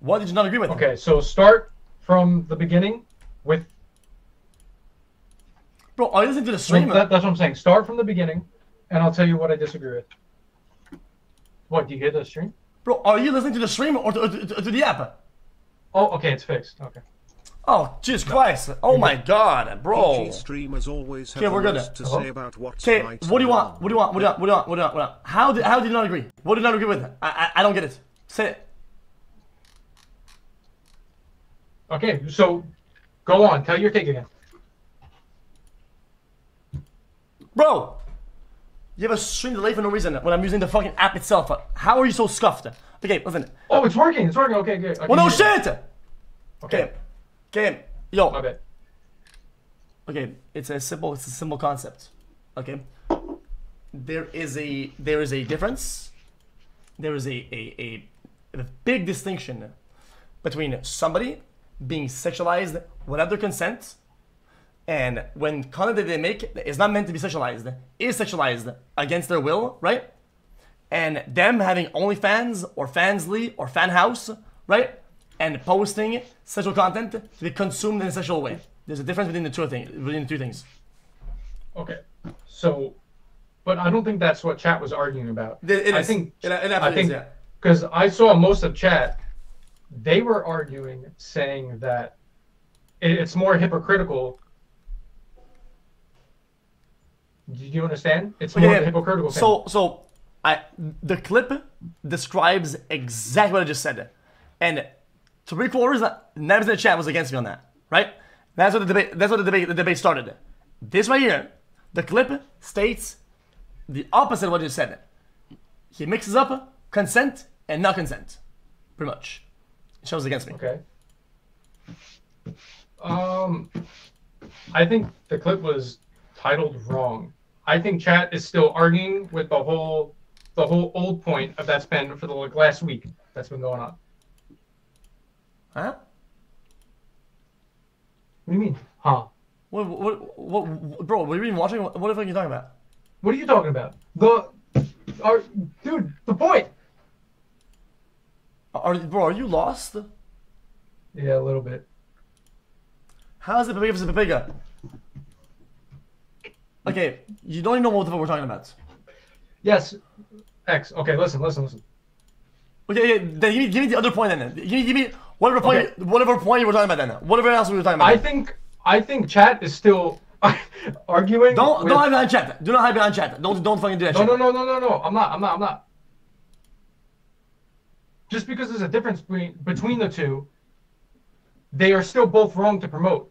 What did you not agree with? Okay, so start from the beginning with. Bro, are you listening to the stream? That, that's what I'm saying. Start from the beginning, and I'll tell you what I disagree with. What? Do you hear the stream? Bro, are you listening to the stream or to, to, to, to the app? Oh, okay, it's fixed. Okay. Oh, Jesus Christ. Oh my God, bro. PG streamers always have Okay, we're the good. most to Hello? say about what's Okay, right what do you want? What do you want? What do you want? What do you want? What do you want? What do you want? What do you want? How did, how did you not agree? What did you not agree with? I, I, I don't get it. Say it. Okay, so go on. Tell your take again. Bro, you have a stream delay for no reason when I'm using the fucking app itself. How are you so scuffed? Okay, listen. Oh, it's working. It's working. Okay, good. I oh, Well, no shit! Okay. Okay, okay, yo. My bad. Okay, it's a simple, it's a simple concept. Okay, there is a there is a difference. There is a a, a, a big distinction between somebody being sexualized without their consent, and when content that they make is not meant to be sexualized, is sexualized against their will, right? And them having OnlyFans or Fansly or Fan House, right? And posting sexual content to be consumed in a sexual way. There's a difference between the two things. Between the two things. Okay. So, but I don't think that's what chat was arguing about. It- it I is. think. It- it I think is, yeah. because I saw most of chat, they were arguing, saying that it, it's more hypocritical. Do you understand? It's more a hypocritical thing. So, so I the clip describes exactly what I just said, and three quarters, percent of the chat was against me on that, right? That's what the debate. That's what the debate. The debate started. This right here, the clip states the opposite of what you said. He mixes up consent and not consent, pretty much. It shows against me. Okay. Um, I think the clip was titled wrong. I think chat is still arguing with the whole, the whole old point of that's been for the like last week. That's been going on. Huh? What do you mean? Huh? What, what, what, bro? Were you even watching? What, what the fuck are you talking about? What are you talking about? The, our, dude, the point. Are, bro, are you lost? Yeah, a little bit. How's it Pepega versus Pepega? Okay, you don't even know what the fuck we're talking about. Yes. X. Okay, listen, listen, listen. Okay, then give me, give me the other point then. Give me, give me whatever point, Okay. whatever point you were talking about then. Whatever else we were talking about. I think, I think chat is still arguing. don't with- don't hide behind chat. Do not hide behind chat. Don't don't fucking do that No, shit. no, no, no, no, no. I'm not. I'm not. I'm not. Just because there's a difference between between the two, they are still both wrong to promote.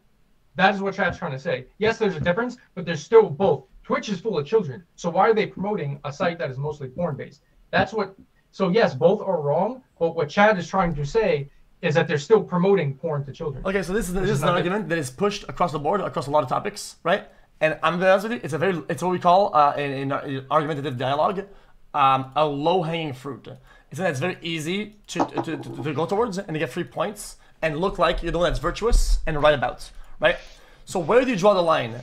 That is what Chad's trying to say. Yes, there's a difference, but there's still both. Twitch is full of children, so why are they promoting a site that is mostly porn based? That's what. So yes, both are wrong, but what Chad is trying to say is that they're still promoting porn to children. Okay, so this is this is is an good. argument that is pushed across the board, across a lot of topics, right? And I'm gonna be honest with you, it's a very it's what we call uh, in, in, in argumentative dialogue, um, a low hanging fruit. It's something that's very easy to, to, to, to go towards and get three points and look like you're the one that's virtuous and right about, right? So where do you draw the line,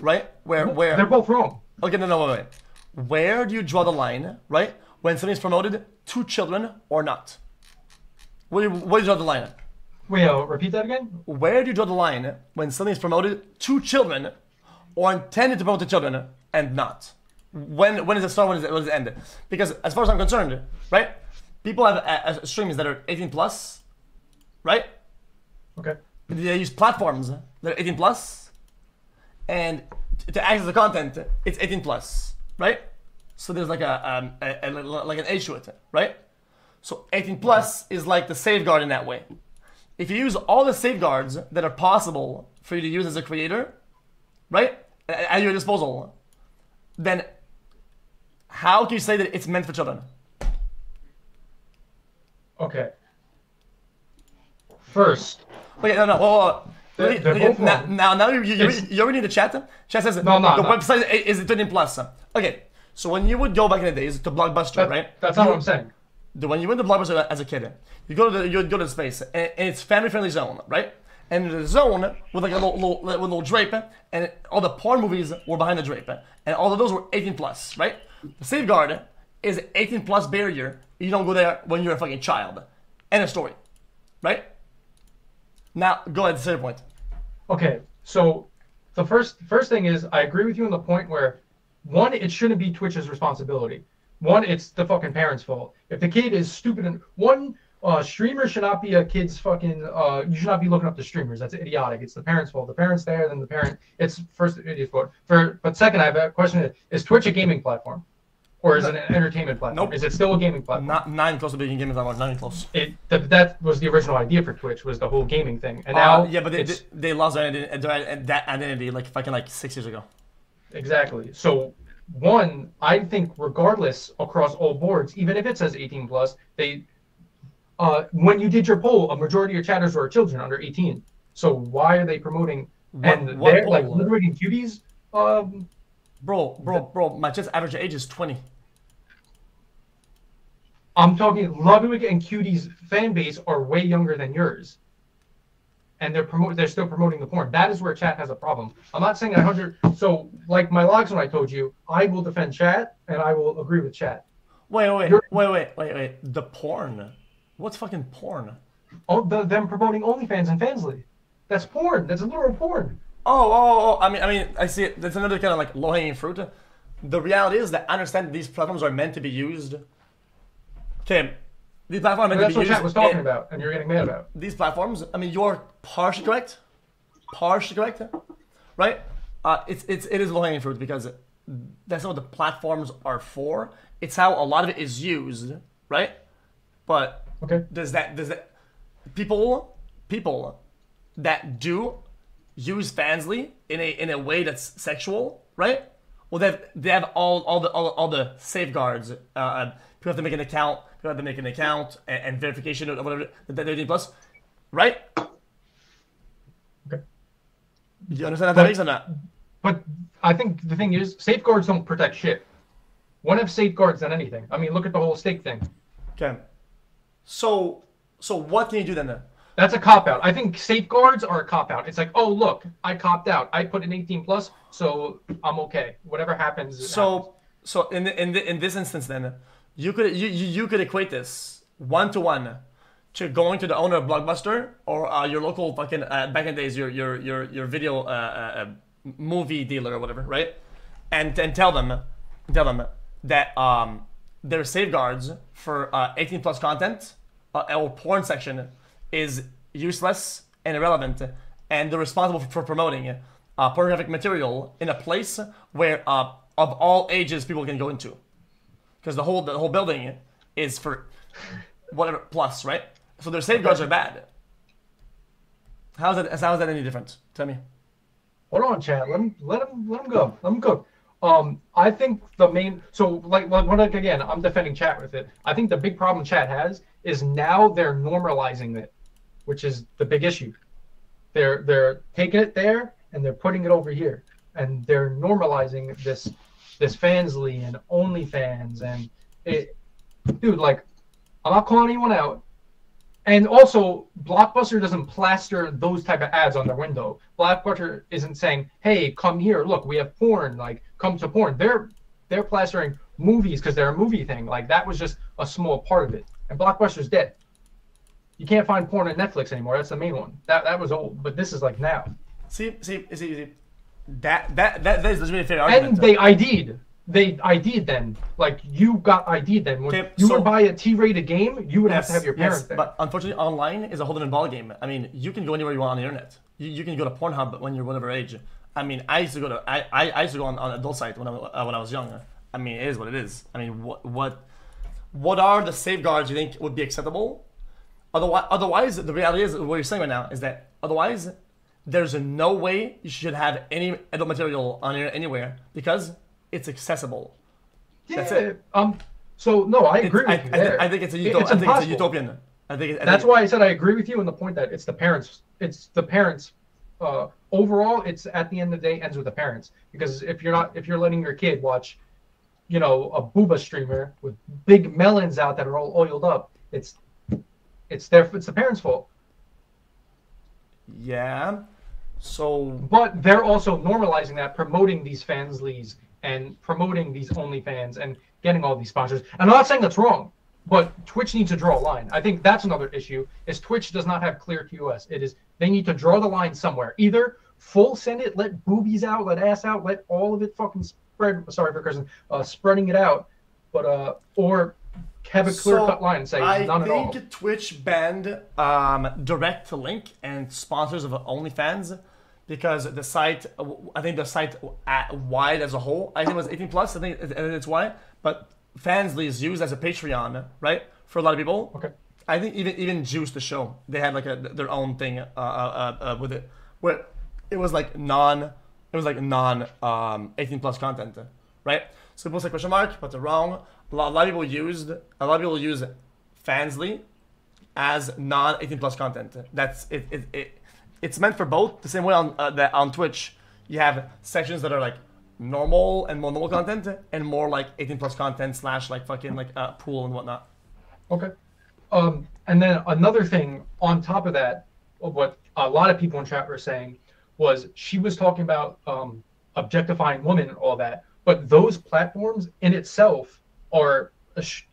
right? Where where They're both wrong. Okay, no, no, wait, wait. Where do you draw the line, right? When something's promoted to children or not? Where do you, where do you draw the line? Wait, uh, repeat that again. Where do you draw the line when something is promoted to children or intended to promote to children and not? When when is it start? When does it, when does it end? Because as far as I'm concerned, right? People have uh, uh, streams that are 18 plus, right? Okay. They use platforms that are 18 plus, and to access the content, it's 18 plus, right? So there's like a, um, a, a like an age to it, right? So 18 plus is like the safeguard in that way. If you use all the safeguards that are possible for you to use as a creator, right, at your disposal, then how can you say that it's meant for children? Okay. First, Okay, no, no. They're- Wait, now, now, now you, you, you already need to chat. Chat says No, no, the no. website is 13 plus. Okay, so when you would go back in the days to Blockbuster, that- right? that's not you, what I'm saying. the- when you went to Blockbuster as a kid, you go to the, you go to the space, and, and it's family-friendly zone, right? And the zone with like a little, little, with a little drape, and all the porn movies were behind the drape, and all of those were 18 plus, right? The safeguard is 18 plus barrier. You don't go there when you're a fucking child. End of story. right? Now, go ahead. Say your point. Okay, so the first first thing is I agree with you on the point where one, it shouldn't be Twitch's responsibility. One, it's the fucking parents' fault. If the kid is stupid and one uh, streamer should not be a kid's fucking. Uh, you should not be looking up to streamers. That's idiotic. It's the parents' fault. The parents there, then the parent. It's first idiot's fault. For but second, I have a question: Is Twitch a gaming platform, or is it an entertainment platform? Nope. Is it still a gaming platform? Not not even close to being gaming platform. Not even close. It th- that was the original idea for Twitch was the whole gaming thing, and now Uh, yeah, but they, they, they lost their that identity like fucking like six years ago. Exactly. So one, I think regardless across all boards, even if it says 18 plus, they uh, when you did your poll, a majority of chatters were children under 18. So why are they promoting What- and what they're like poll? liberating cuties? Um, Bro, bro, bro. My chat's average age is twenty. I'm talking Ludwig and QT's fan base are way younger than yours. And they're promote they're still promoting the porn. That is where chat has a problem. I'm not saying 100 so like my logs when I told you, I will defend chat and I will agree with chat. Wait, wait, You're- wait, wait, wait, wait. The porn. What's fucking porn? Oh, the, them promoting OnlyFans and Fansly. That's porn. That's a literal porn. Oh, oh, oh, I mean, I mean, I see it. That's another kind of like low-hanging fruit. The reality is that I understand these platforms are meant to be used. Okay, these platforms are meant That's to what be used. chat was talking in- about, and you're getting mad about. These platforms. I mean, you're partially correct. Partially correct, right? Uh, it's it's it is low-hanging fruit because that's not what the platforms are for. It's how a lot of it is used, right? But Okay. does that does that people people that do use Fansly in a in a way that's sexual, right? Well, they have, they have all all the all, all the safeguards. Uh, Uh, people have to make an account. People have to make an account and, and verification or whatever that they're doing plus, right? Okay. Do You understand how that But- makes or not? But I think the thing is, safeguards don't protect shit. One have safeguards than anything. I mean, look at the whole stake thing. Okay. So so what can you do then? then? That's a cop out. I think safeguards are a cop out. It's like, oh look, I copped out. I put an 18 plus, so I'm okay. Whatever happens. it happens. So so in the, in the, in this instance then you could you, you could equate this one to one to going to the owner of Blockbuster or uh, your local fucking uh, back in the days your your your your video uh, uh, uh, movie dealer or whatever right and and tell them tell them that um their safeguards for uh, 18 plus content uh, or porn section is useless and irrelevant and they're responsible for, promoting uh, pornographic material in a place where uh, of all ages people can go into because the whole the whole building is for whatever plus right so their safeguards are bad how's that how's that any different tell me Hold on, Chad. Let him let him let him go. Let him go. Um, I think the main so like like again, I'm defending chat with it. I think the big problem chat has is now they're normalizing it, which is the big issue. They're they're taking it there and they're putting it over here, and they're normalizing this this Fansly and OnlyFans and it, dude. Like, I'm not calling anyone out. And also, Blockbuster doesn't plaster those type of ads on their window. Blockbuster isn't saying, "Hey, come here, look, we have porn. Like, come to porn." They're they're plastering movies because they're a movie thing. Like that was just a small part of it. And Blockbuster's dead. You can't find porn on Netflix anymore. That's the main one. That that was old, but this is like now. see see see, see that that that that is really fair And argument they ID'd. They ID'd then. Like you got ID'd then. When Okay, you so- would buy a T-rated game, you would have to have your parents yes, there. but unfortunately, online is a whole different ballgame. I mean, you can go anywhere you want on the internet. You, you can go to Pornhub when you're whatever age. I mean, I used to go to I, I, I used to go on, on adult site when I uh, when I was younger. I mean, it is what it is. I mean, what what what are the safeguards you think would be acceptable? Otherwise, otherwise, the reality is what you're saying right now is that otherwise, there's no way you should have any adult material on here anywhere because it's accessible. that's yeah. it. Um. So no, I agree I, with you I, there. I think it's a utop- I think it's a utopian. I think it, I That's think, why I said I agree with you on the point that it's the parents. It's the parents. Uh, overall, it's at the end of the day ends with the parents because if you're not if you're letting your kid watch, you know, a booba streamer with big melons out that are all oiled up, it's it's their it's the parents' fault. Yeah. So But they're also normalizing that, promoting these fans Fanslys and promoting these OnlyFans and getting all these sponsors. And I'm not saying that's wrong. but Twitch needs to draw a line. I think that's another issue. Is Twitch does not have clear TOS. It is they need to draw the line somewhere. Either full send it, let boobies out, let ass out, let all of it fucking spread. Sorry for cursing, uh, spreading it out, but uh, or have a clear cut line and say I none at all. think Twitch banned um, direct to link and sponsors of OnlyFans because the site, I think the site wide as a whole, I think it was 18 plus. I think it- it's why, but Fansly is used as a Patreon, right, for a lot of people. Okay. I think even even Juice the show, they had like a their own thing uh, uh, uh, uh, with it, where it was like non, it was like non um, 18 plus content, right? So people say question mark, but they're wrong. A lot, of people used a lot of people use Fansly as non 18 plus content. That's it, it, it. It's meant for both. The same way on uh, that on Twitch, you have sections that are like normal and more normal content, and more like 18 plus content slash like fucking like uh, pool and whatnot. Okay. Um, and then another thing on top of that, of what a lot of people in chat were saying was she was talking about um, objectifying women and all that, but those platforms in itself are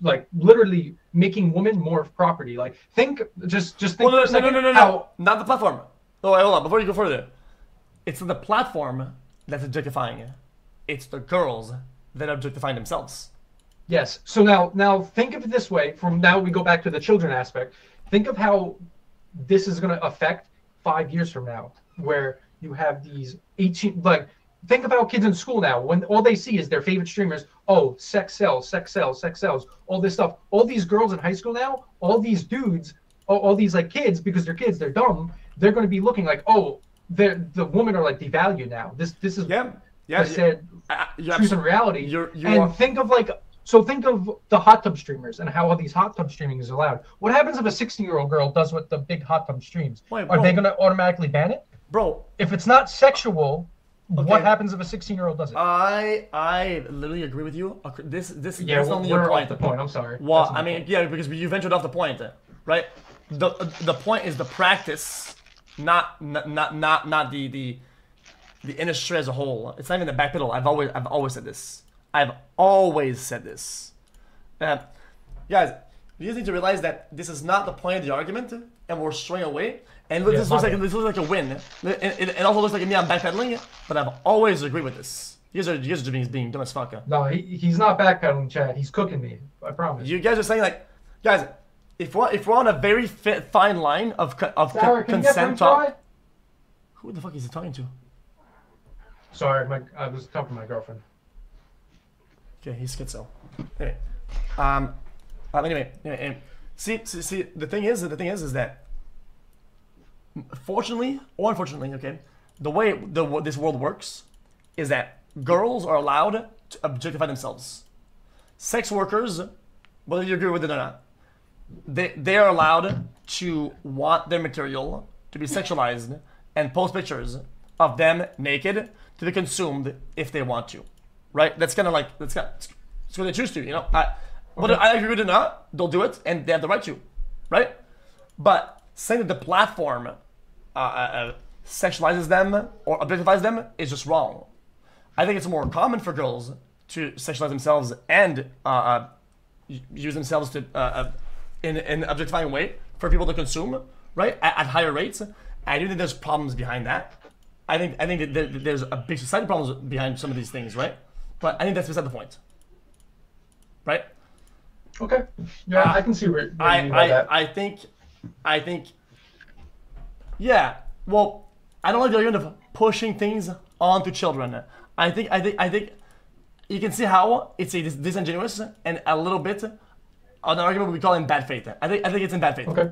like literally making women more of property. Like think, just just think Well, no, no, no, no, no, no, not the platform. Oh, wait, hold on. Before you go further, it's the platform that's objectifying it. It's the girls that objectify themselves. Yes. So now, now think of it this way. From now, we go back to the children aspect. Think of how this is going to affect five years from now, where you have these 18, like, think about kids in school now when all they see is their favorite streamers. Oh, sex sells, sex sells, sex sells, all this stuff. All these girls in high school now, all these dudes, all, all these like kids, because they're kids, they're dumb. They're going to be looking like, oh, they're the women are like devalued now. This, this is Yeah, yeah. I said uh, you're truth and reality. You're, you and are, think of like so think of the hot tub streamers and how all these hot tub streaming is allowed. What happens if a 16 year old girl does what the big hot tub streams? Wait, Are they going to automatically ban it? bro. If it's not sexual, what happens if a 16 year old does it? I I literally agree with you. This this yeah, that's only we're your off the point. I'm sorry. Well, I mean, point. yeah, because you ventured off the point, right? The the point is the practice, not not not not, the the the industry as a whole. It's not even the backpedal. I've always I've always said this. I've always said this. Uh, guys, you just need to realize that this is not the point of the argument, and we're straying away. And look, Yeah, this looks like this looks like a win. It, it, it also looks like me I'm backpedaling, but I've always agreed with this. You guys are you guys are just being, being dumb as fuck. No, he, he's not backpedaling, Chad. He's cooking me. I promise. You guys are saying like, guys, if we're if we're on a very fit, fine line of of Sarah, consent talk, who the fuck is he talking to? Sorry, my, I was talking to my girlfriend. Okay, he's schizo. Anyway, um, um, anyway, anyway, and see, see, see, the thing is, the thing is, is that fortunately or unfortunately, okay, the way the this world works is that girls are allowed to objectify themselves. Sex workers, whether you agree with it or not, they they are allowed to want their material to be sexualized and post pictures of them naked to be consumed if they want to, right? That's kind of like that's kind it's what they choose to, you know. I, whether I agree with it or not, they'll do it and they have the right to, right? But saying that the platform uh, uh, uh, sexualizes them or objectifies them is just wrong. I think it's more common for girls to sexualize themselves and uh, uh, use themselves to uh, in in an objectifying way for people to consume, right? At, at higher rates. I do think there's problems behind that. I think I think that there's a big society problems behind some of these things, right? But I think that's beside the point, right? Okay. Yeah, I can see where, where I you mean by I. I think I think yeah. Well, I don't like the argument of pushing things onto children. I think I think I think you can see how it's a dis- disingenuous and a little bit on an argument we call in bad faith. I think I think it's in bad faith. Okay.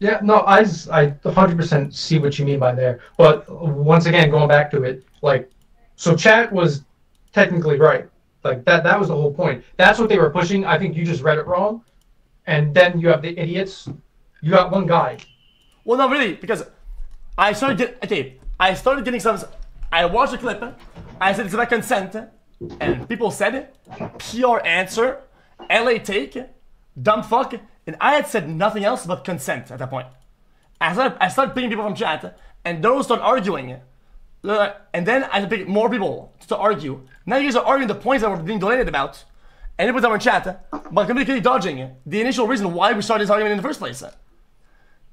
Yeah, no, I, I 100% see what you mean by there. But once again, going back to it, like, so chat was technically right. Like that, that was the whole point. That's what they were pushing. I think you just read it wrong. And then you have the idiots. You got one guy. Well, not really, because I started get okay. I started getting some. I watched the clip. I said it's about consent, and people said pure answer, LA take, dumb fuck, and I had said nothing else but consent at that point. I started, I started picking people from chat, and those start arguing. Uh, And then I pick more people to argue. Now you guys are arguing the points that were being delayed about, And it was in chat, but completely dodging the initial reason why we started this argument in the first place.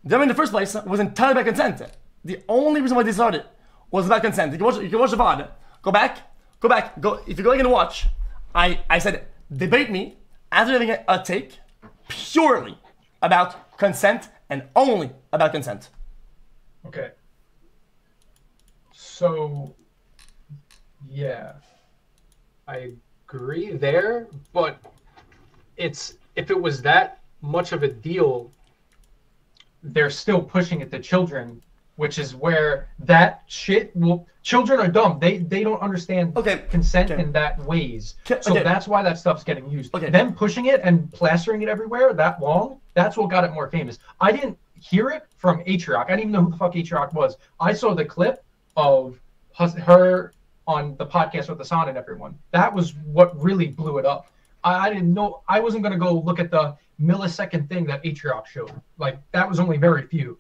The argument in the first place was entirely about consent. The only reason why they started was about consent. You can watch, you can watch the VOD. Go back, go back, go. If you're going to watch, I, I said, debate me after having a, a take purely about consent and only about consent. Okay. So, yeah, I agree there, but it's if it was that much of a deal, they're still pushing it to children, which is where that shit will. Children are dumb. They they don't understand Okay, consent okay. in that ways. Okay, So that's why that stuff's getting used. Okay. Them pushing it and plastering it everywhere that long, that's what got it more famous. I didn't hear it from Atrioc. I didn't even know who the fuck Atrioc was. I saw the clip of her on the podcast with Hassan and everyone. That was what really blew it up. I, I didn't know. I wasn't gonna go look at the millisecond thing that Atrioc showed. Like that was only very few.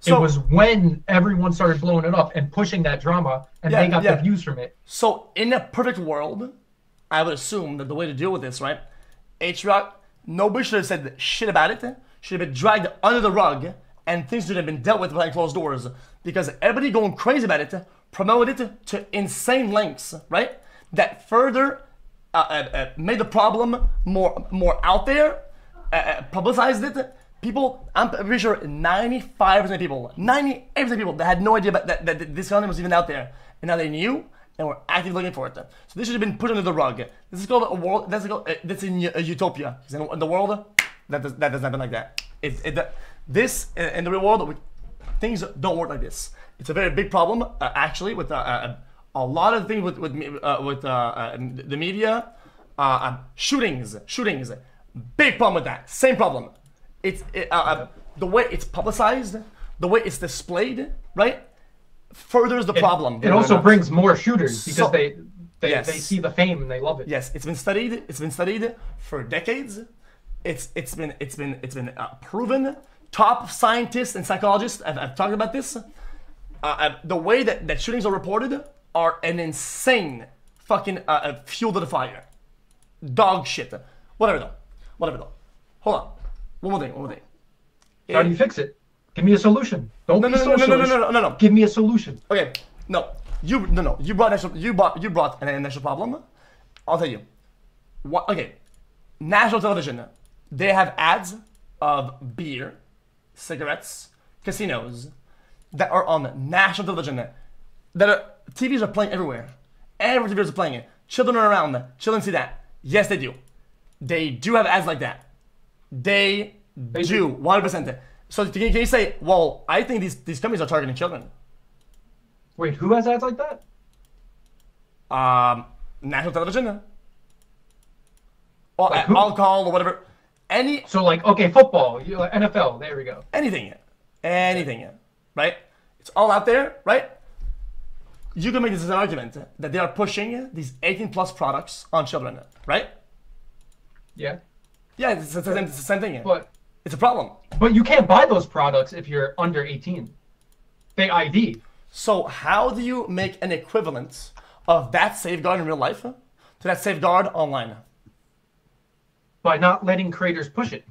So- it was when everyone started blowing it up and pushing that drama, and Yeah, they got yeah. the views from it. So, in a perfect world, I would assume that the way to deal with this, right? Rock, nobody should have said shit about it. Should have been dragged under the rug, and things should have been dealt with behind closed doors. Because everybody going crazy about it promoted it to insane lengths, right? That further uh, uh, uh, made the problem more more out there, uh, uh, publicized it. People, I'm pretty sure 95% of people, 98% of people that had no idea that, that this content was even out there, and now they knew and were actively looking for it. So this should have been put under the rug. This is called a world. That's called uh, that's in a utopia. 'Cause in the world, that does that doesn't happen like that. It, it this in the real world, we, things don't work like this. It's a very big problem, uh, actually, with uh, a lot of things with with uh, with uh, uh, the media, uh, shootings, shootings. Big problem with that. Same problem. It's it, uh, the way it's publicized, the way it's displayed, right? Furthers the problem. It also brings more shooters because So- they they, Yes. they see the fame and they love it. Yes, it's been studied. It's been studied for decades. It's it's been it's been it's been uh, proven. Top scientists and psychologists have, have talked about this. Uh, the way that, that shootings are reported are an insane fucking uh, uh, fuel to the fire. Dog shit. Whatever though. Whatever though. Hold on. One more thing. One more thing. How do you fix it? Give me a solution. Don't No, be no, no, no, no, no, no, no, no. Give me a solution. Okay, no, you no no you brought national, you brought you brought an initial problem. I'll tell you. What? Okay, national television. They have ads of beer, cigarettes, casinos that are on national television. That are TVs are playing everywhere. Every TVs are playing it. Children are around. Children see that. Yes, they do. They do have ads like that. They, do, do. one hundred percent. So can you, say, well, I think these these companies are targeting children? Wait, who has ads like that? um, national television, or Like alcohol or whatever, any So like, okay, football, NFL. There we go. anything, anything, right? It's all out there, right? You can make this as an argument that they are pushing these 18 plus products on children, right? Yeah, Yeah, it's, it's, the same- it's the same thing. but It's a problem. but you can't buy those products if you're under 18. They ID. So how do you make an equivalent of that safeguard in real life to that safeguard online? by not letting creators push it.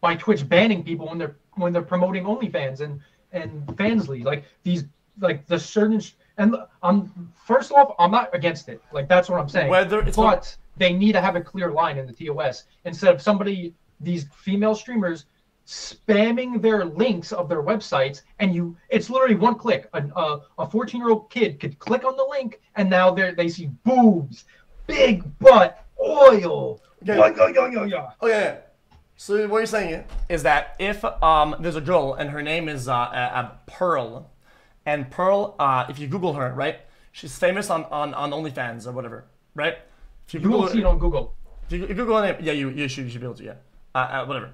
By Twitch banning people when they're when they're promoting OnlyFans and and Fansly, like these like the certain and I'm first off I'm not against it. Like that's what I'm saying. Whether it's but they need to have a clear line in the TOS instead of somebody these female streamers spamming their links of their websites and you it's literally one click a, a, a 14 year old kid could click on the link and now they they see boobs big butt oil Okay. Yo, yo, yo, yo, yo. Oh yeah, yeah. So what you're saying is that if um there's a girl and her name is uh, uh, uh Pearl, and Pearl, uh, if you Google her, right, she's famous on on on OnlyFans or whatever, right? If you You will her- see it on Google. if you, if you Google her yeah, you you should you should be able to, yeah, uh, uh, whatever.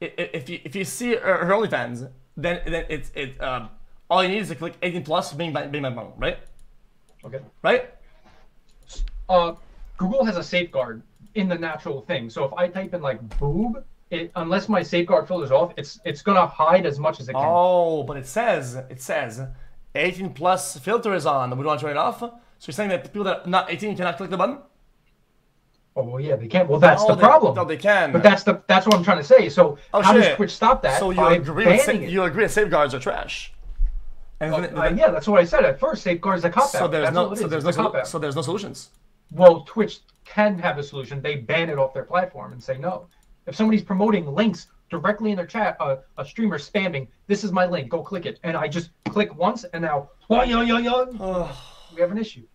If you if you see her, her OnlyFans, then then it's it um all you need is to click 18 plus being by being my mom, right? Okay. Right? Uh, Google has a safeguard in the natural thing. So if I type in like boob, it unless my safeguard filter is off, it's it's gonna hide as much as it can. Oh, but it says it says 18 plus filter is on. We don't want to turn it off. So you're saying that people that are not 18 cannot click the button? Oh well, yeah, they can't. Well, that's Oh, the they- problem. No, they can. But that's the that's what I'm trying to say. So Oh, how does. Twitch stop that? so you agree with it? you agree that safeguards are trash. And then- Uh, yeah, that's what I said at first. Safeguards the cop so out. there's That's no so there's no It's cop-out. so there's no solutions. well, Twitch can have a solution. They ban it off their platform and say no. If somebody's promoting links directly in their chat, uh, a streamer spamming, "This is my link, go click it," and I just click once, and now, oh, yo, yo, yo, we have an issue,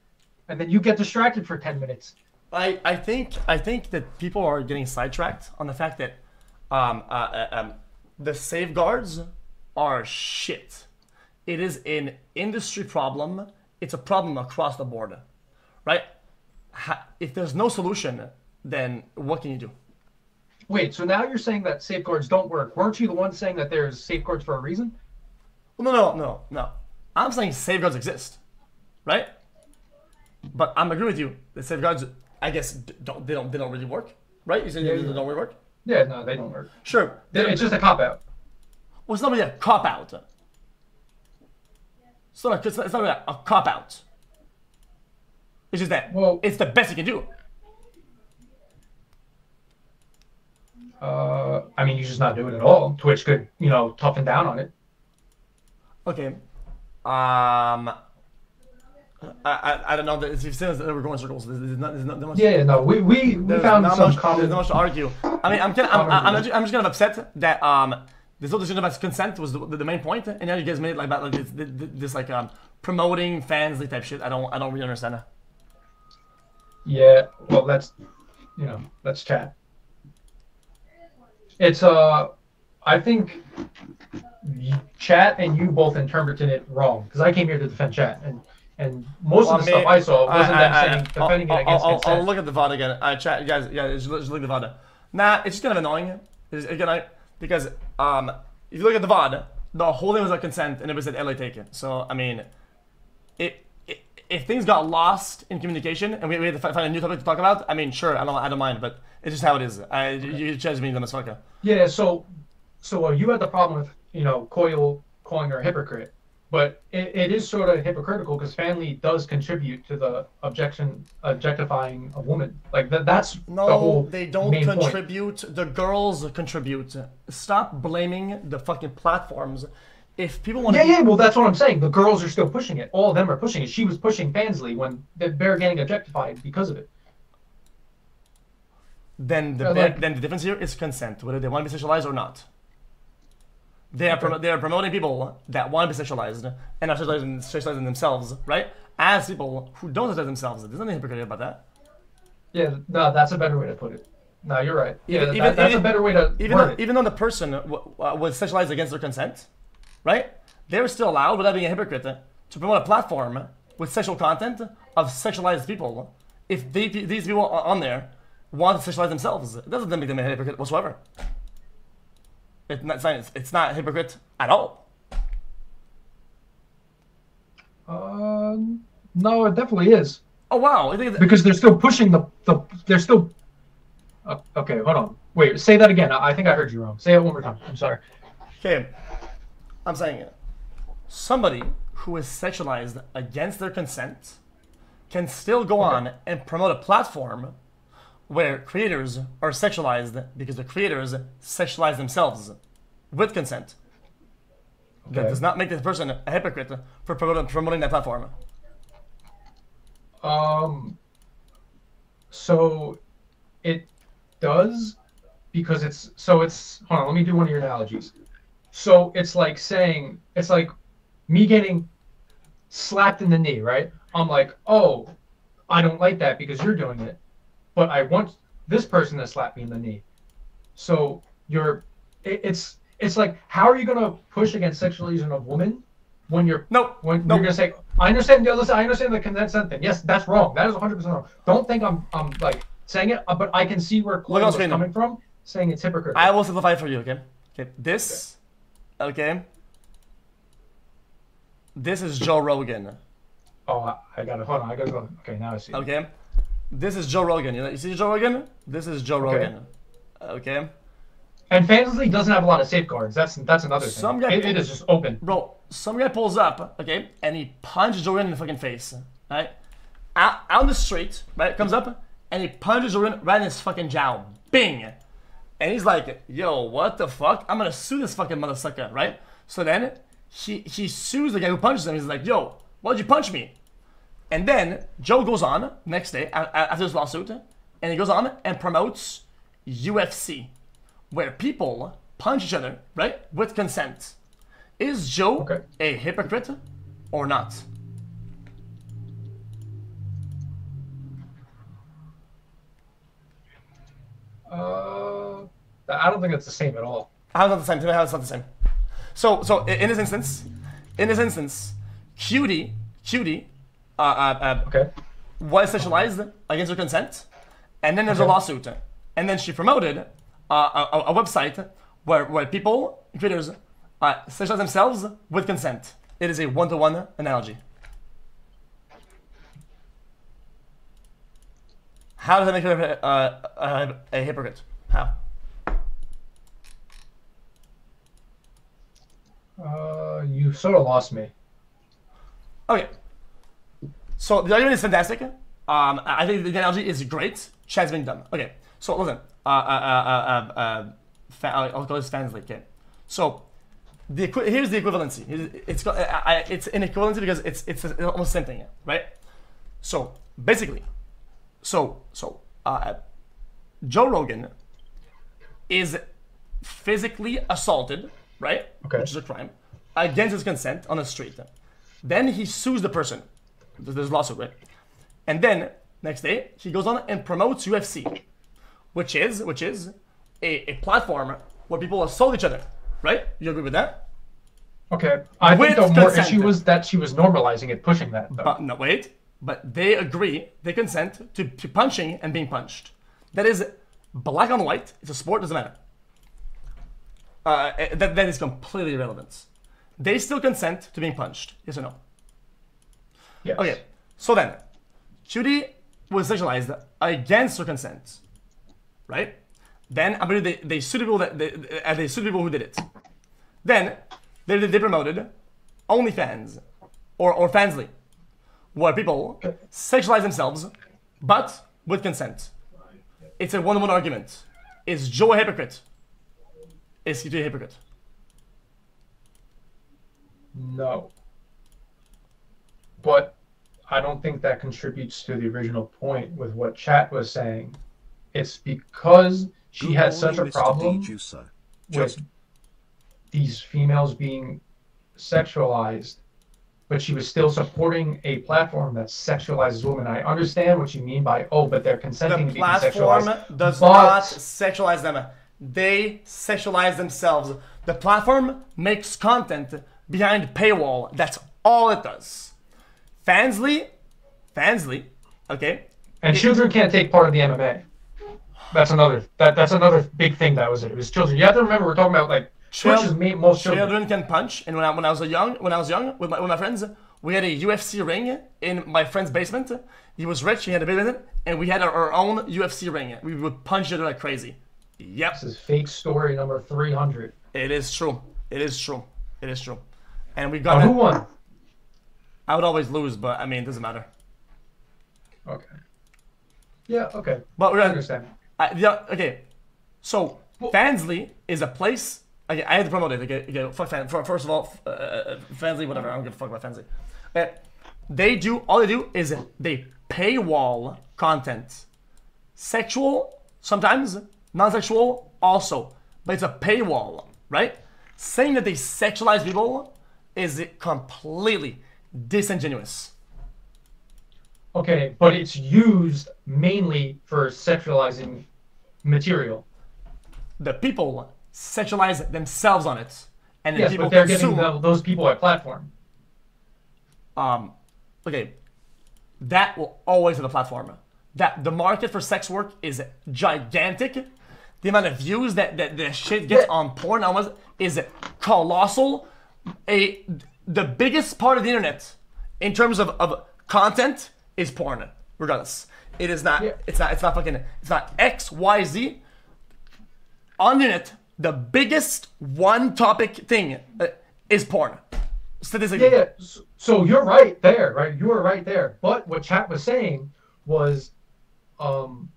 and then you get distracted for ten minutes. I, I think I think that people are getting sidetracked on the fact that um, uh, uh, um, the safeguards are shit. It is an industry problem. It's a problem across the board, right? If there's no solution, then what can you do? Wait, so now you're saying that safeguards don't work? Weren't you the one saying that there's safeguards for a reason? Well, no, no, no, no. I'm saying safeguards exist, right? But I'm agree with you. The safeguards, I guess, don't they don't they don't really work, right? You said Yeah, they yeah. don't really work. Yeah, no, they don't work. Sure. They- It's just a cop out. Well, it's not really a cop out. It's not, a, it's not, it's not really a, cop out. It's just that Well- it's the best you can do. Uh, I mean, you just not do it at all. Twitch could, you know, toughen down on it. Okay. Um. I, I, I don't know. If you say that we're going circles, there's there's not, there's not, not much. Yeah, no, we we, we found not some much, common. There's not much to argue. I mean, I'm kind of, I'm, I'm, I'm, just, I'm just kind of upset that um this whole decision about consent was the, the, the main point, and now you guys made it like about like this, this, this like um promoting Fansly type shit. I don't I don't really understand it. Yeah, well, that's, you know, let's chat. It's uh, I think chat and you both interpreted it wrong because I came here to defend chat and and most Well, of the I mean, stuff I saw wasn't I- I- I- saying defending I'll, it against I'll, I'll, I'll look at the VOD again. I chat, you guys. Yeah, just, look- just look at the VOD. Nah, it's just kind of annoying. It's, again, I, because um, if you look at the VOD, the whole thing was like consent, and it was said LA taken. So I mean, it if things got lost in communication and we, we had to find a new topic to talk about, I mean, sure, I don't, I don't mind, but it's just how it is. I, you judge me, dumb as fuck. Yeah, so so uh, you had the problem with you know Coil calling her a hypocrite, but it, it is sort of hypocritical because family does contribute to the objection objectifying a woman. Like that that's the No, whole they don't main point. contribute. The girls contribute. Stop blaming the fucking platforms. If people want Yeah, to, yeah, yeah, well, that's what I'm saying. The girls are still pushing it. All of them are pushing it. She was pushing Fansly when they're getting objectified because of it. then the Yeah, like- then the difference here is consent, whether they want to be sexualized or not. They are Okay. promo- they are promoting people that want to be sexualized and are sexualizing, sexualizing themselves, right? As people who don't sexualize themselves. There's nothing hypocritical about that. Yeah, no, that's a better way to put it. No, you're right. Yeah, Even- that, even- that's even- a better way to Even word though, it. even though the person w- uh, was sexualized against their consent, right? They were still allowed, without being a hypocrite, to promote a platform with sexual content of sexualized people. If they, these people are on there want to sexualize themselves, it doesn't make them a hypocrite whatsoever. It's not, it's not, it's not hypocrite at all. Um, no, it definitely is Oh wow! I think that- because they're still pushing the the. They're still. Uh, okay, hold on. Wait, say that again. I I think I heard you wrong. Say it one more time. I'm sorry. Okay, I'm saying somebody who is sexualized against their consent can still go on and promote a platform where creators are sexualized because the creators sexualize themselves with consent. That does not make this person a hypocrite for promoting, promoting that platform. Um. So, it does because it's so it's hold on. Let me do one of your analogies. So it's like saying it's like me getting slapped in the knee, right? I'm like, oh, I don't like that because you're doing it, but I want this person to slap me in the knee. So you're, it, it's it's like how are you gonna push against sexualization of women when you're Nope. when Nope. you're gonna say, I understand. Listen, I understand the consent thing. Yes, that's wrong. That is 100 percent wrong. Don't think I'm I'm like saying it, uh, but I can see where Chloe was coming from, saying it's hypocritical. I will simplify it for you, okay? Okay, this, okay, this is Joe Rogan. oh, I, I gotta hold on. I gotta go. Okay, now I see. Okay, this is Joe Rogan. You, know, you see Joe Rogan? This is Joe Okay. Rogan. Okay, And Fantasy doesn't have a lot of safeguards. That's that's another thing. Some guy- it, it is just open. bro. Some guy pulls up, okay, and he punches Joe Rogan in the fucking face, right? Out, out on the street, right? Comes up and he punches Jordan right in his fucking jowl. Bing! And he's like, yo, what the fuck? I'm gonna sue this fucking motherfucker, right? So then he he sues the guy who punches him. He's like, yo, why'd you punch me? And then Joe goes on next day after this lawsuit, and he goes on and promotes UFC, where people punch each other, right, with consent. Is Joe Okay. a hypocrite or not? Uh, I don't think it's the same at all. How is not the same? Tell me how it's not the same. So, so in this instance, in this instance, Cutie, Cutie, uh, uh, uh, Okay. was sexualized against her consent, and then there's a lawsuit, and then she promoted uh, a, a, a website where where people creators uh, sexualize themselves with consent. It is a one-to-one analogy. How does that make her a, uh, a, a hypocrite? How? Uh, you sort of lost me. Okay. So the argument is fantastic. Um, I think the analogy is great. Chat's being done. Okay. So listen. Uh, uh, uh, uh, uh, uh, fa- I'll call this Fansly okay. So the here's the equivalency. It's it's, got- I, I, it's an equivalency because it's it's almost the same thing, right? So basically, so so uh, Joe Rogan is physically assaulted, right? Okay. Which is a crime against his consent on the street. Then he sues the person. There's a lawsuit, right? And then next day he goes on and promotes UFC, which is which is a, a platform where people assault each other, right? You agree with that? Okay. I With think the more consent. issue was that she was normalizing it, pushing that. Though. But no, wait. But they agree, they consent to, to punching and being punched. That is black on white. It's a sport, doesn't matter. Uh, eh, that, that is completely irrelevant. They still consent to being punched. Yes or no? yes. Okay, so then, Judy was sexualized against her consent, right? Then I believe they, they sued people that they, uh, they sued people who did it. Then they, they promoted OnlyFans or or Fansly, where people sexualize themselves, but with consent. It's a one-on-one argument. Is Joe a hypocrite? Is he a hypocrite? No. But I don't think that contributes to the original point with what Chat was saying. It's because she Good has such a morning, Mr. problem Dejuicer. with these females being sexualized, but she was still supporting a platform that sexualizes women. I understand what you mean by oh, but they're consenting to The to being platform does but not sexualize them. They sexualize themselves. The platform makes content behind paywall. That's all it does. Fansly, Fansly, okay. and children can't take part in the MMA. That's another that that's another big thing that was it. It was children. You have to remember we're talking about like Chil- Twitch is made most children. Can punch. And when I, when I was a young, when I was young with my, with my friends, we had a UFC ring in my friend's basement. He was rich. He had a basement, and we had our, our own UFC ring. We would punch each other like crazy. Yep. This is fake story number three hundred. It is true. It is true. It is true. And we got. Who won? I would always lose, but I mean, it doesn't matter. Okay. Yeah. Okay. But we're I understand. I, yeah, okay. So Fansly is a place. Okay, I had to promote it. Okay, okay fuck Fan. First of all, uh, uh, Fansly, whatever. I don't give a fuck about Fansly. Uh, they do all they do is they paywall content, sexual sometimes, non-sexual also, but it's a paywall, right? Saying that they sexualize people is completely disingenuous. Okay, but it's used mainly for sexualizing material. The people sexualize themselves on it, and then Yes, people but they're consume. giving the, those people a platform. um, okay, that will always have a platform. That the market for sex work is gigantic. The amount of views that that the shit gets Yeah. on porn almost is colossal. A the biggest part of the internet in terms of, of content is porn. Regardless, it is not. Yeah. It's not. It's not fucking. It's not X Y Z. On the internet, the biggest one topic thing uh, is porn. Statistically. Yeah, yeah. So, so you're right there, right? You were right there. But what chat was saying was um,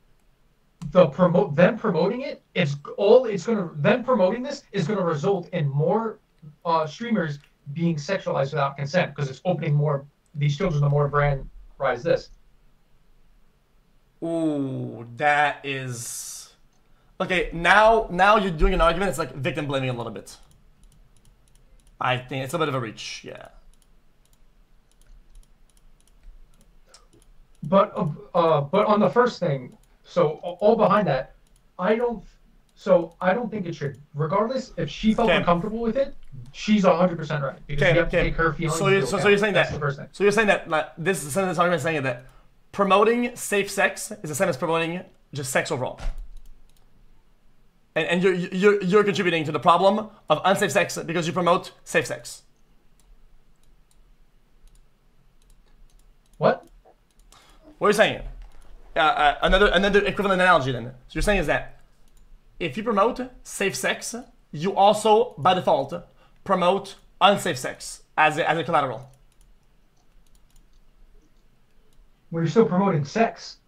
the promote them promoting it, it's all it's gonna them promoting this is gonna result in more uh, streamers being sexualized without consent because it's opening more these children to more brand rise this. Ooh, that is okay. Now, now you're doing an argument. It's like victim blaming a little bit. I think it's a bit of a reach. Yeah. But uh, uh, but on the first thing, so all behind that, I don't. So I don't think it should. Regardless, if she felt uncomfortable with it, she's hundred percent right because Okay, you have to take her feelings. So you're, so, so you're saying That's that. the first thing. So you're saying that like this is this argument saying that promoting safe sex is the same as promoting just sex overall. And, and you're, you're you're contributing to the problem of unsafe sex because you promote safe sex. What? What are you're saying? Uh, uh, another another equivalent analogy then. So you're saying is that if you promote safe sex, you also by default promote unsafe sex as a, as a collateral. Well, you're still promoting sex.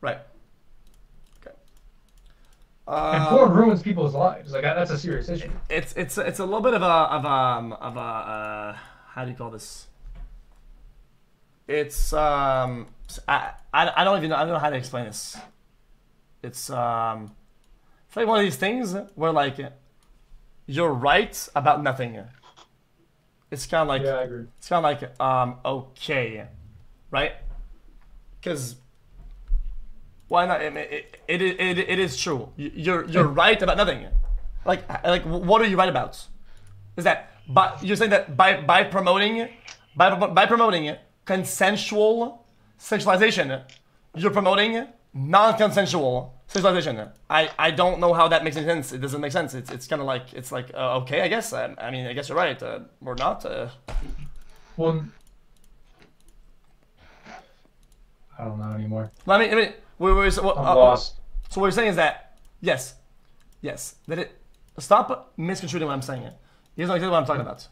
Right. Okay. And Uh, porn ruins people's lives. Like that's a serious issue. it's it's it's a little bit of a of a um, of a uh, how do you call this? It's um I, I I don't even know, I don't know how to explain this. It's um it's like one of these things where like you're right about nothing. It's kind of like Yeah, I agree. it's kind of like um okay, right? Because why not? It, it, it, it, it is true. You- You're you're right about nothing. Like like what are you right about? Is that but you're saying that by by promoting by by promoting consensual sexualization, you're promoting non-consensual sexualization. I I don't know how that makes any sense. It doesn't make sense. It's it's kind of like it's like uh, okay, I guess. I, I mean, I guess you're right. Uh, or not. Uh, Well, I don't know anymore. I mean, I mean, we we so, I'm uh, lost. so what you're saying is that yes, yes, that it. Stop misconstruing what I'm saying. Here's exactly what I'm talking about.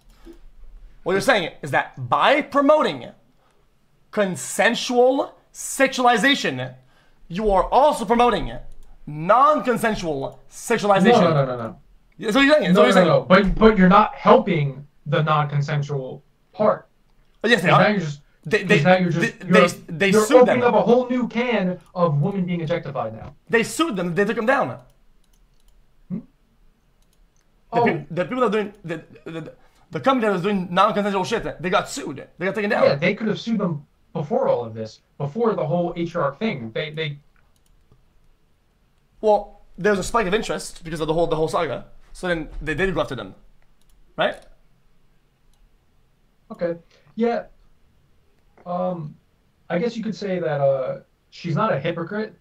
What you're saying is that by promoting consensual sexualization, you are also promoting non-consensual sexualization. No, no, no, no, no. That's what you're saying. No, what no, you're no, saying. no. But but you're not helping the non-consensual part. But yes, they Because now you're just. They, they, now you're just. they, you're, they, they you're sued opening them. up a whole new can of women being objectified now. They sued them. They took them down. Hmm? The, Oh, peop- the people that are doing the, the, the company that was doing non-consensual shit, they got sued. They got taken down. yeah, they could have sued them before all of this, before the whole HR thing. They they Well, there was a spike of interest because of the whole the whole saga. So then they did go after them, right? Okay. Yeah. Um, I guess you could say that uh, she's not a hypocrite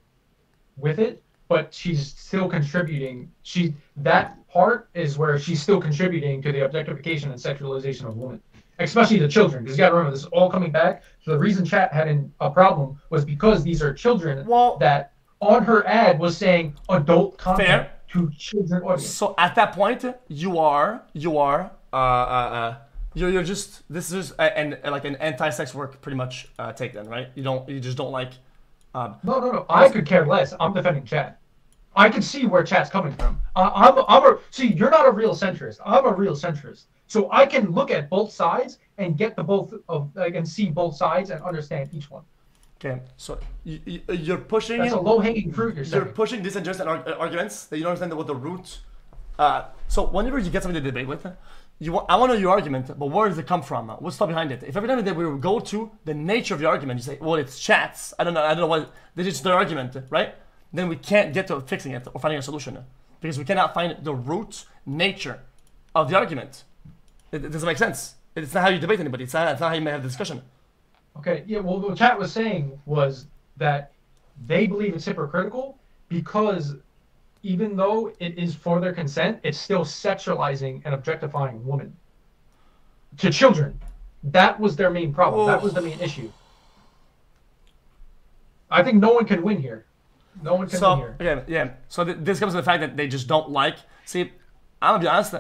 with it, but she's still contributing. She that part is where she's still contributing to the objectification and sexualization of women, especially the children. Because you got to remember, this is all coming back. So the reason chat had an, a problem was because these are children Well- that on her ad was saying adult content Fair. to children audience. So at that point, you are you are uh, uh, uh you're, you're just this is and an like an anti-sex work pretty much uh, take then, right? You don't you just don't like. Um, No, no, no. I could care less. I'm defending chat. I can see where chat's coming from. Uh, I'm, I'm a see. You're not a real centrist. I'm a real centrist. So I can look at both sides and get the both of like and see both sides and understand each one. okay, so you, you, you're pushing. That's a low hanging fruit. You're you're pushing disingenuous arguments that you don't understand what the root. Uh, so whenever you get something to debate with, you I want to know your argument, but where does it come from? What's the behind it? If every time that we go to the nature of your argument, you say, well, it's chats. I don't know. I don't know what. This is their argument, right? Then we can't get to fixing it or finding a solution because we cannot find the root nature of the argument. It, it doesn't make sense. It's not how you debate anybody. It's not, it's not how you may have a discussion. Okay. Yeah. Well, what chat was saying was that they believe it's hypocritical because even though it is for their consent, it's still sexualizing and objectifying women to children. That was their main problem. That was the main issue. I think no one can win here. No one can win here. yeah, yeah. So th- this comes to the fact that they just don't like. See, I'm gonna be honest.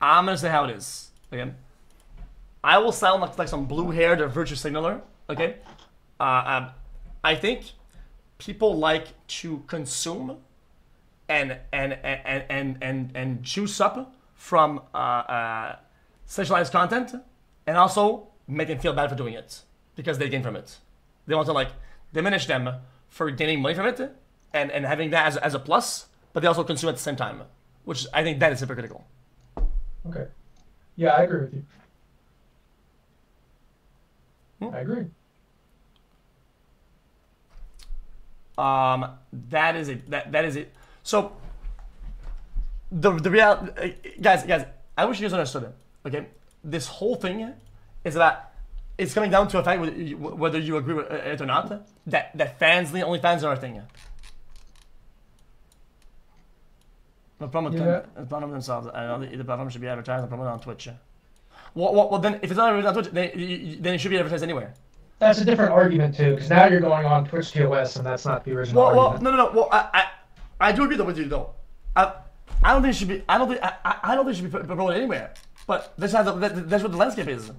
I'm gonna say how it is. Again, I will sound like, like some blue-haired or virtue signaler. Okay, uh, um, I think people like to consume and and and and and, and juice up from uh, uh, sexualized content, and also make them feel bad for doing it because they gain from it. They want to like diminish them for gaining money from it and, and having that as, as a plus, but they also consume at the same time, which I think that is hypocritical. Okay. Yeah, I agree with you. Hmm? I agree. Um, that is it. That that is it. So the the real uh, guys guys, I wish you guys understood it. Okay, this whole thing is about it's coming down to a fact whether you, whether you agree with it or not. That that fans, the only fans are a thing. The problem with Yeah. them, the problem themselves. I know the, the platform should be advertised and promoted on Twitch. Well, well, well, then if it's not advertised on Twitch, then, you- then it should be advertised anywhere. That's a different argument too, because now you're going on Twitch TOS, and that's not the original Well, well, no, no, no. Well, I, I, I do agree though with you though. I, I don't think it should be. I don't think. I, I I don't think it should be promoted anywhere. But that's how the, that, that's what the landscape is.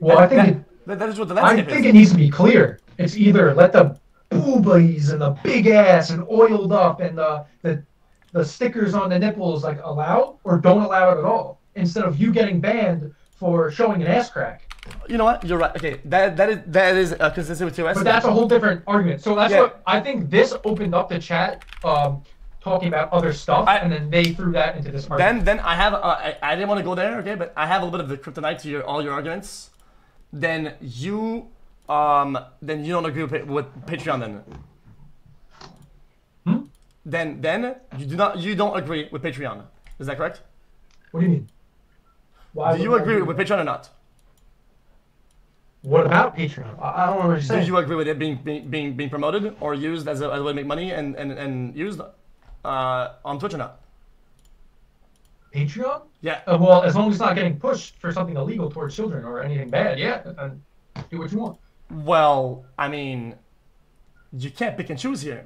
well, I think that, it, that, that is what the landscape I think is. it needs to be clear. It's either let the boobies and the big ass and oiled up and the the the stickers on the nipples like allow or don't allow it at all. Instead of you getting banned for showing an ass crack. You know what? You're right. Okay, that that is that is uh, consistent with TOS. But that's a whole different argument. So that's Yeah. what I think. This opened up the chat, um, talking about other stuff, I- and then they threw that into this argument. Then then I have. Uh, I, I didn't want to go there. Okay, but I have a little bit of the kryptonite to your all your arguments. Then you um then you don't agree with, with Patreon then. Hmm? Then then you do not you don't agree with Patreon. Is that correct? what do you mean? Why Do you agree with? Patreon or not? What about Patreon? I, don't know what you're Do you agree with it being being being, being promoted or used as a, as a way to make money and and, and used uh, on Twitch or not? Patreon? Yeah. Uh, well, as long as it's not getting pushed for something illegal towards children or anything bad, yeah, do what you want. Well, I mean, you can't pick and choose here.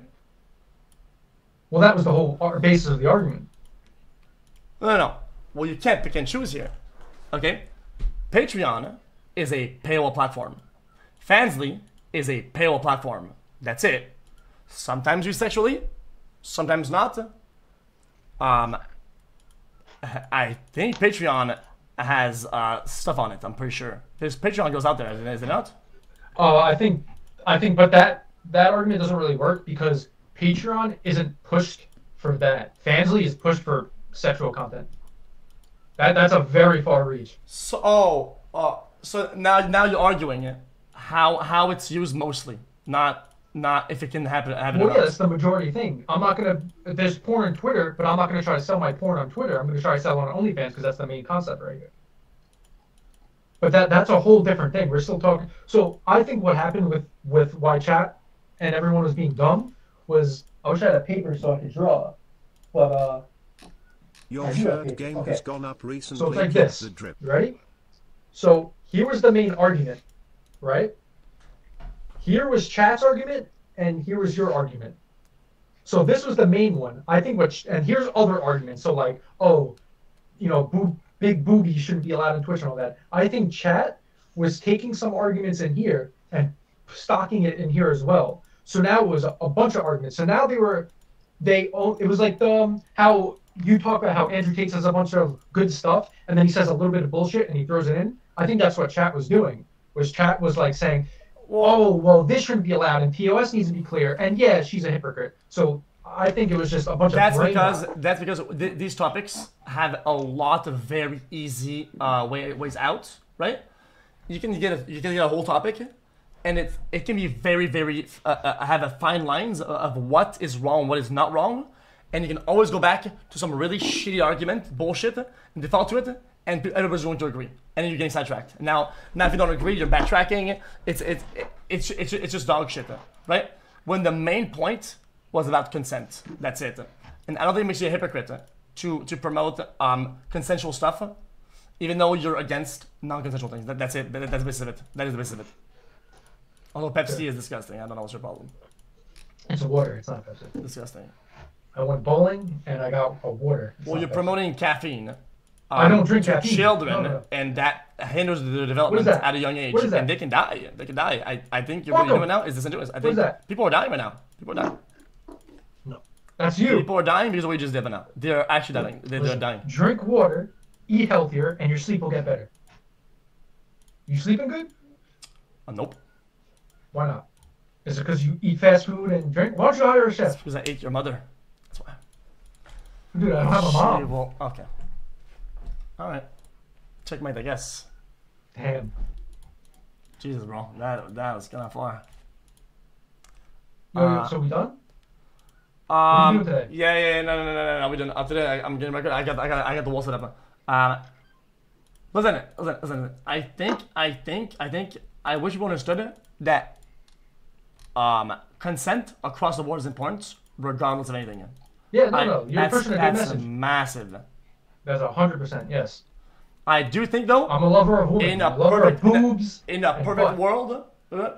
Well, that was the whole basis of the argument. No, no, no. Well, you can't pick and choose here. Okay? Patreon is a paywall platform. Fansly is a paywall platform. That's it. Sometimes used sexually, sometimes not. Um, I think Patreon has uh, stuff on it. I'm pretty sure. His Patreon goes out there, is it not? Uh, I think, I think, but that that argument doesn't really work because Patreon isn't pushed for that. Fansly is pushed for sexual content. That that's a very far reach. So, oh, oh, so now now you're arguing it. how how it's used mostly, not not if it can happen happen. Well, yeah, that's the majority thing. I'm not gonna. There's porn on Twitter, but I'm not gonna try to sell my porn on Twitter. I'm gonna try to sell it on OnlyFans because that's the main concept right here. But that that's a whole different thing. We're still talking. So I think what happened with with why chat and everyone was being dumb was I wish I had a paper so I could draw, but uh, Your shirt game Okay. has gone up recently. so it's like this. The drip. Ready? So here was the main argument, right? Here was chat's argument, and here was your argument. So this was the main one. I think what, and here's other arguments. So like, oh, you know, boob, big boobies shouldn't be allowed in Twitch and all that. I think chat was taking some arguments in here and stocking it in here as well. So now it was a, a bunch of arguments. So now they were, they own. It was like the um, how you talk about how Andrew Tate says a bunch of good stuff and then he says a little bit of bullshit and he throws it in. I think that's what chat was doing. Was chat was like saying, oh well this shouldn't be allowed and TOS needs to be clear and yeah she's a hypocrite. So I think it was just a bunch That's of because that's because th- these topics have a lot of very easy uh, way, ways out, right? You can get a, you can get a whole topic, and it it can be very very uh, uh, have a fine lines of what is wrong, what is not wrong, and you can always go back to some really shitty argument, bullshit, and default to it, and everybody's going to agree, and then you're getting sidetracked. Now, now if you don't agree, you're backtracking. It's it's it's it's, it's just dog shit, right? When the main point was about consent, that's it. And I don't think it makes you a hypocrite to to promote um, consensual stuff, even though you're against non-consensual things. That, that's it. That, that's the basis of it. That is the basis of it. Although Pepsi is disgusting. I don't know what's your problem. It's water. It's not Pepsi. Disgusting. I went bowling and I got a water. It's Well, you're promoting caffeine, I don't drink to caffeine. children, No, no. and that hinders their development at a young age, What is that? and they can die. They can die. I, I think you're Fuck what you're 'em. doing now is disingenuous. I think is that? people are dying right now. People are dying. No, that's you. People are dying because we just did right now. They're actually dying. They're, they're dying. Drink water, eat healthier, and your sleep will get better. You sleeping good? Uh, nope. Why not? Is it because you eat fast food and drink? Why don't you hire a chef? Because I ate your mother. Dude, I don't have a She will- okay. All right. Checkmate, I guess. Damn. Jesus, bro. That that was kind of far. Yo, Uh, so we done? Um, yeah, yeah, yeah, no, no, no, no, no, we didn't. Uh, today, I, I'm getting record. I got, I got, I got the wall set up. Um, listen, listen, listen. I think, I think, I think, I wish people understood that, um, consent across the board is important, regardless of anything. Yeah, no, I- no. You're that's, pushing a good that's message. massive. That's a hundred percent yes. I do think though, I'm a lover of women. In a lover perfect- of boobs. in a perfect butt. world, uh,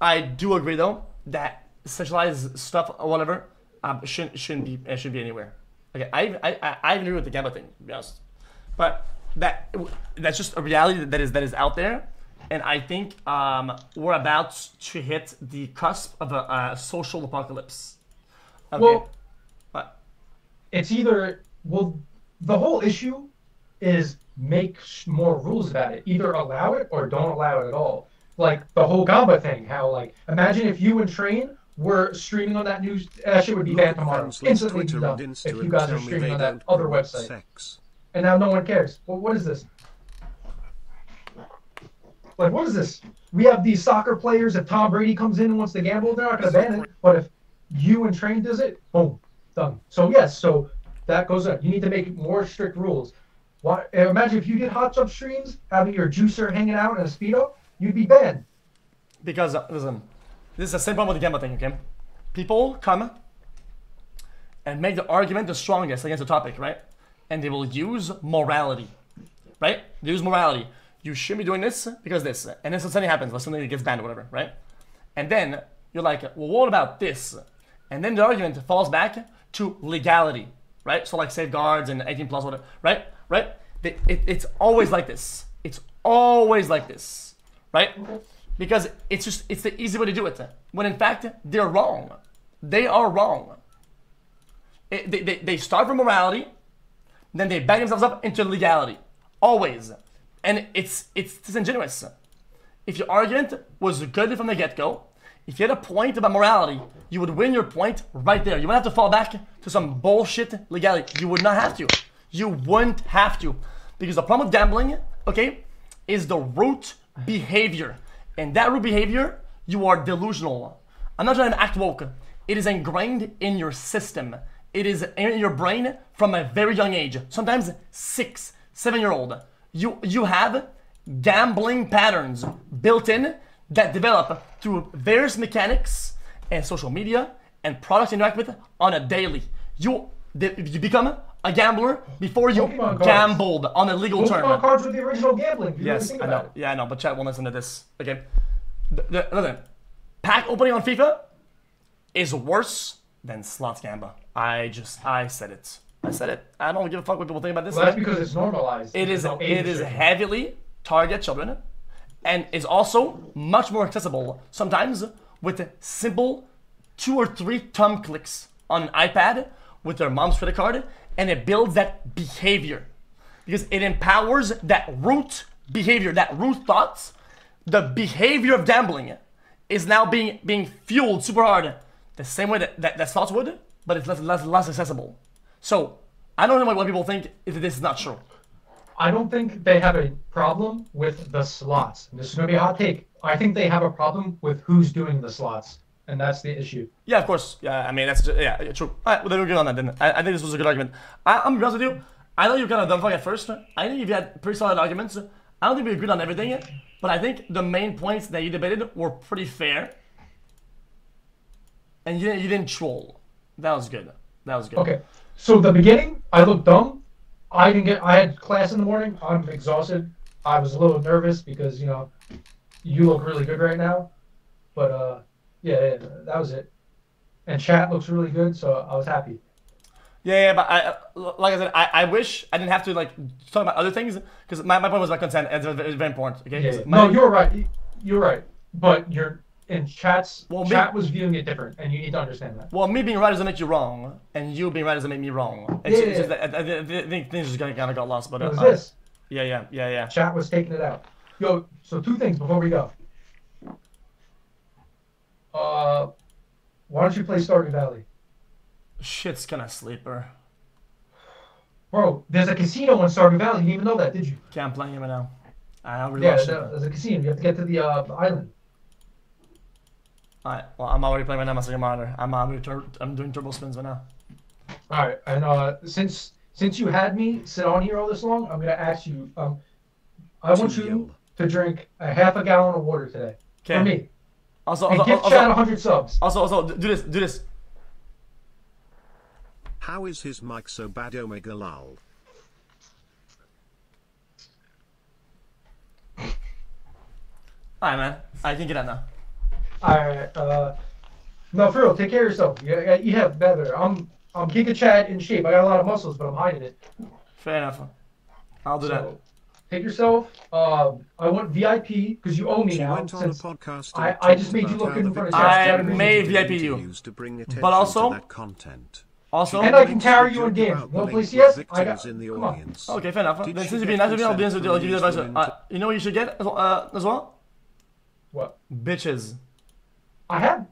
I do agree though that sexualized stuff or whatever um, shouldn't shouldn't be it should be anywhere. Okay, I I I, agree with the Gamba thing, to be honest. But that that's just a reality that is that is out there, and I think um, we're about to hit the cusp of a, a social apocalypse. Okay. Well, it's either well, the whole issue is make more rules about it. Either allow it or don't allow it at all. Like the whole Gamba thing. How like imagine if you and Train were streaming on that news. That shit would be banned tomorrow. Instantly done. If you guys are streaming on that other website, sex. and now no one cares. Well, what is this? Like, what is this? We have these soccer players. If Tom Brady comes in and wants to gamble, they're not going to ban it. But if you and Train does it, boom, done. So yes, so that goes up. You need to make more strict rules. Imagine if you did hot tub streams, having your juicer hanging out in a speedo, you'd be banned. Because uh, listen, this is the same problem with the Gamba thing, okay? People come and make the argument the strongest against the topic, right? And they will use morality, right? They use morality. You shouldn't be doing this because this, and then something happens, or something gets banned, or whatever, right? And then you're like, well, what about this? And then the argument falls back to legality, right? So like safeguards and 18 plus, whatever, right? Right? They- it- it's always like this. It's always like this, right? Because it's just it's the easy way to do it. When in fact they're wrong. They are wrong. It- they, they, they start from morality, then they back themselves up into legality. Always. And it's it's disingenuous. If your argument was good from the get-go, if you had a point about morality, you would win your point right there. You wouldn't have to fall back to some bullshit legality. You would not have to. You wouldn't have to. Because the problem with gambling, okay, is the root behavior. And that root behavior, you are delusional. I'm not trying to act woke. It is ingrained in your system. It is in your brain from a very young age. Sometimes six, seven year old. You you have gambling patterns built in that develop through various mechanics and social media and products you interact with on a daily. You you become a gambler before you Pokemon cards. gambled on a legal term. Pokemon cards with the original gambling. If you really Yes, I know. it. Yeah, I know. But chat won't listen to this. Okay. The, the, listen, pack opening on FIFA is worse than slots gamba. I just, I said it. I said it. I don't give a fuck what people think about this. Well, that's because it's normalized. It is, it is heavily target children, and is also much more accessible sometimes with simple two or three thumb clicks on an iPad with their mom's credit card, and it builds that behavior because it empowers that root behavior, that root thoughts. The behavior of gambling is now being being fueled super hard, the same way that that, that slots would, but it's less less less accessible. So I don't know why people think if this is not true. I don't think they have a problem with the slots. And this is going to be a hot take. I think they have a problem with who's doing the slots, and that's the issue. Yeah, of course. Yeah, I mean that's ju- yeah, true. All right, well then we're good on that. Then I, I think this was a good argument. I, I'm gonna be honest with you. I know you kind of dumb fuck at first. I think you've had pretty solid arguments. I don't think we agreed on everything, but I think the main points that you debated were pretty fair. And you didn't, you didn't troll. That was good. That was good. Okay. So the beginning, I looked dumb. I didn't get. I had class in the morning. I'm exhausted. I was a little nervous because you know, you look really good right now. But uh, yeah, yeah, that was it. And chat looks really good, so I was happy. Yeah, yeah, but I, like I said, I, I wish I didn't have to like talk about other things because my, my point was about consent. and It's, very important. Okay. Yeah. my- No, you're right. You're right. But you're in chats. Well, me- chat was viewing it different, and you need to understand that. Well, me being right doesn't make you wrong, and you being right doesn't make me wrong. It's, Yeah, it's yeah. that I, I, I think things just kind of got lost, but It was uh, this. yeah, yeah, yeah, yeah. Chat was taking it out. Yo, so two things before we go. Uh, why don't you play Stardew Valley? Shit's kind of sleeper. Bro, there's a casino in Stardew Valley. You didn't even know that, did you? Can't play him right now. I don't really Yeah, there's a, there's a casino. You have to get to the uh, the island. Alright, well, I'm already playing right now. My second monitor. I'm I'm, doing tur- I'm doing turbo spins right now. All right, and uh, since since you had me sit on here all this long, I'm gonna ask you. Um, I want you you. to drink a half a gallon of water today for Okay. me, Also, and also, give also, Chad 100 subs. also, also, do this, do this. How is his mic so bad Omega lol? Alright, man. I can get out now. All right, uh, no, for real, take care of yourself. You, you have better. I'm I'm Giga Chad in shape. I got a lot of muscles, but I'm hiding it. Fair enough. I'll do that. So, take yourself. Um, I want VIP because you owe me She now. went on a since- podcast. I- I just made you look good in the front of victims I were may VIP you. interviews To bring attention But also- to that content. Also, And I can carry you in joke games. about You wanna play CS? I got- in the come on. audience. okay, fair enough. Did Then she since you've get been nice to me, I'll be consent nice you. I'll give you the these advice. Uh, you know what you should get as well? Uh, as well? What? Bitches. I have